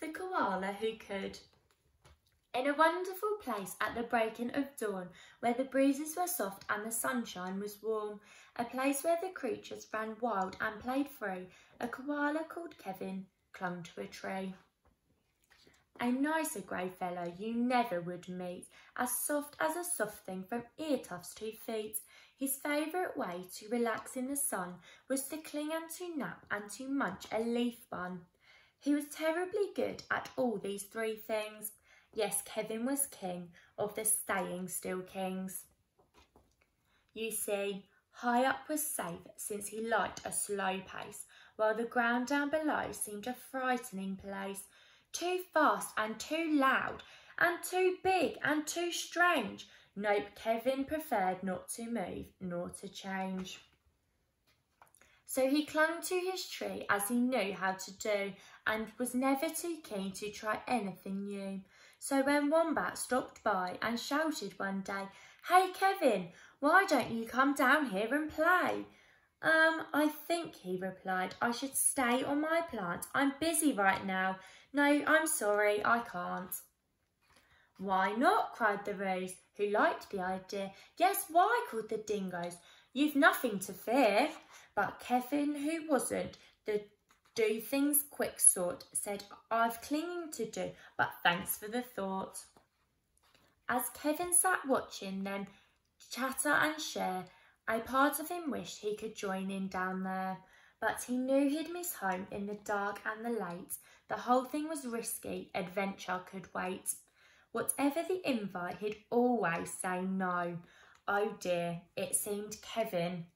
The koala who could. In a wonderful place at the breaking of dawn, where the breezes were soft and the sunshine was warm, a place where the creatures ran wild and played free, a koala called Kevin clung to a tree. A nicer grey fellow you never would meet, as soft as a soft thing from ear tufts to feet. His favourite way to relax in the sun was to cling and to nap and to munch a leaf bun. He was terribly good at all these three things. Yes, Kevin was king of the staying still kings. You see, high up was safe since he liked a slow pace, while the ground down below seemed a frightening place too fast and too loud and too big and too strange. Nope, Kevin preferred not to move nor to change. So he clung to his tree as he knew how to do and was never too keen to try anything new. So when Wombat stopped by and shouted one day, Hey Kevin, why don't you come down here and play? Um, I think, he replied, I should stay on my plant. I'm busy right now. No, I'm sorry, I can't. Why not? cried the 'Roos, who liked the idea. Yes, why? called the Dingoes. You've nothing to fear. But Kevin, who wasn't the do things quick sort, said, I've clinging to do, but thanks for the thought. As Kevin sat watching them chatter and share, a part of him wished he could join in down there, but he knew he'd miss home in the dark and the late. The whole thing was risky, adventure could wait. Whatever the invite, he'd always say no. Oh dear, it seemed Kevin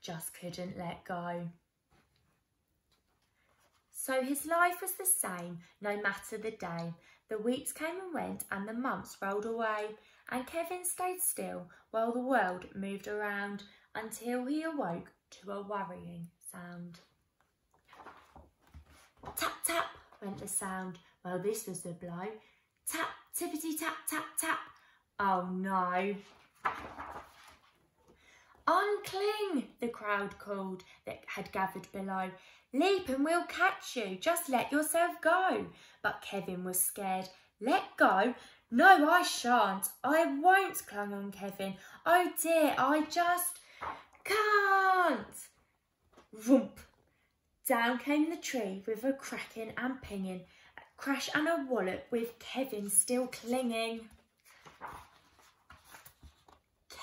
just couldn't let go. So his life was the same, no matter the day. The weeks came and went and the months rolled away and Kevin stayed still while the world moved around until he awoke to a worrying sound. Tap, tap went the sound. Well, this was the blow. Tap, tippity, tap, tap, tap. Oh no. Uncling, the crowd called that had gathered below. Leap and we'll catch you. Just let yourself go. But Kevin was scared. Let go? No, I shan't. I won't, clung on Kevin. Oh dear, I just can't. Rump. Down came the tree with a cracking and pinging, a crash and a wallop with Kevin still clinging.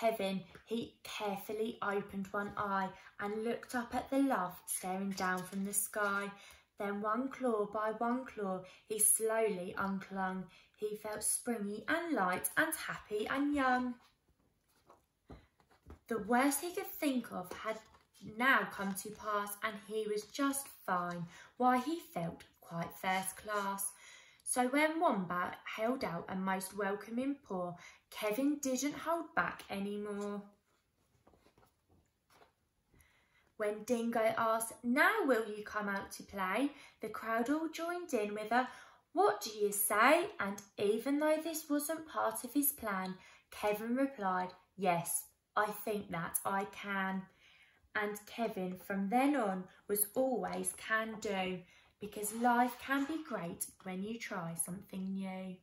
Kevin, he carefully opened one eye and looked up at the love staring down from the sky. Then one claw by one claw he slowly unclung. He felt springy and light and happy and young. The worst he could think of had now come to pass and he was just fine. Why, he felt quite first class. So when Wombat held out a most welcoming paw, Kevin didn't hold back anymore. When Dingo asked, now will you come out to play? The crowd all joined in with a, what do you say? And even though this wasn't part of his plan, Kevin replied, yes, I think that I can. And Kevin from then on was always can do because life can be great when you try something new.